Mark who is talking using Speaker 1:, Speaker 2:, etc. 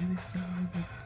Speaker 1: and it